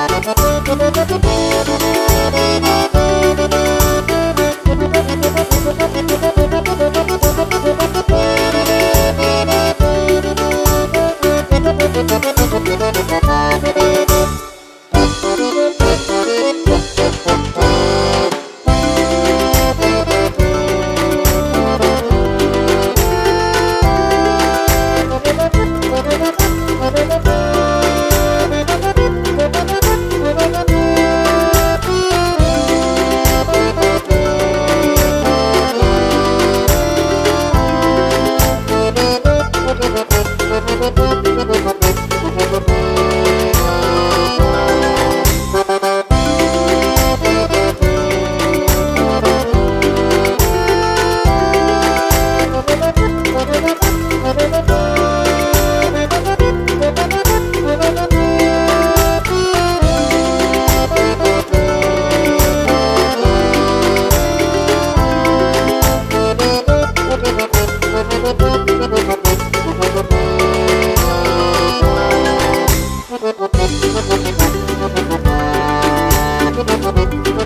I'm gonna go to bed.